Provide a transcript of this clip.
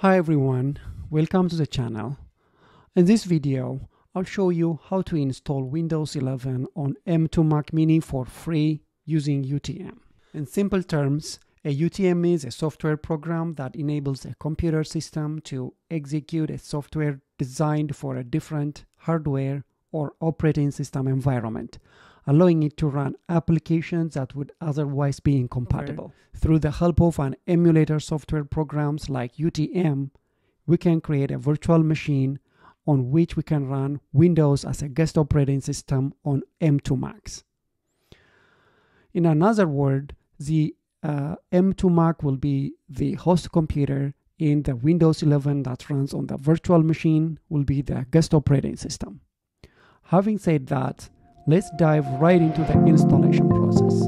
Hi everyone, welcome to the channel. In this video, I'll show you how to install Windows 11 on M2 Mac Mini for free using UTM. In simple terms, a UTM is a software program that enables a computer system to execute a software designed for a different hardware or operating system environment, allowing it to run applications that would otherwise be incompatible. Through the help of an emulator software programs like UTM, we can create a virtual machine on which we can run Windows as a guest operating system on M2 Macs. In another word, the uh, M2 Mac will be the host computer in the Windows 11 that runs on the virtual machine will be the guest operating system. Having said that, let's dive right into the installation process.